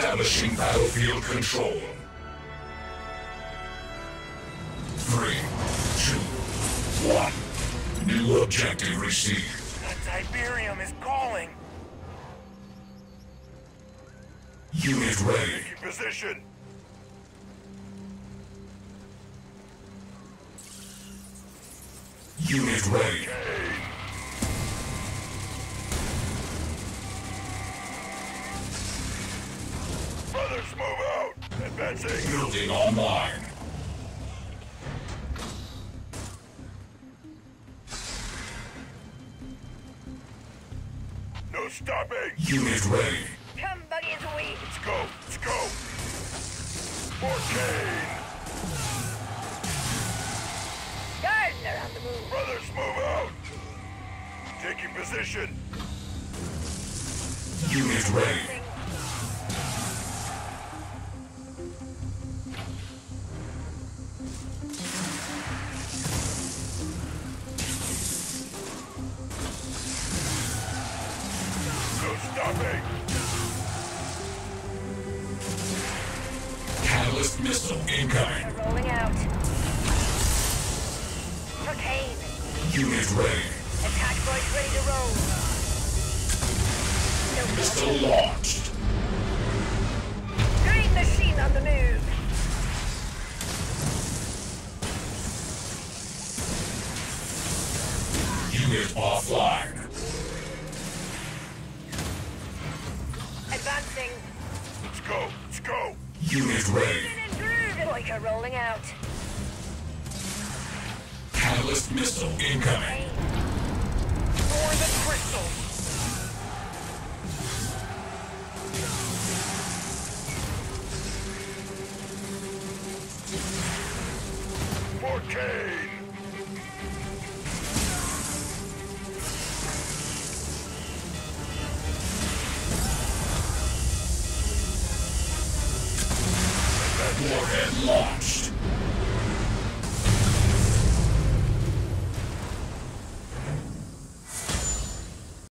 Establishing battlefield control. Three, two, one. New objective received. The Tiberium is calling. Unit ready. Position. Unit ready. Advancing. Building online. No stopping. Unit ready. Come, buggies, we. Let's go. Let's go. For Kane. Gardner on the move. Brothers, move out. Taking position. Unit ready. No stopping. Catalyst missile incoming. Rolling out. Cocaine. Unit ready. Attack droids ready to roll. No Missile launched. Green machine on the move. Unit offline. Let's go. Unit ready. In rolling out. Catalyst missile incoming. For the crystal. For Kane. Warhead launched.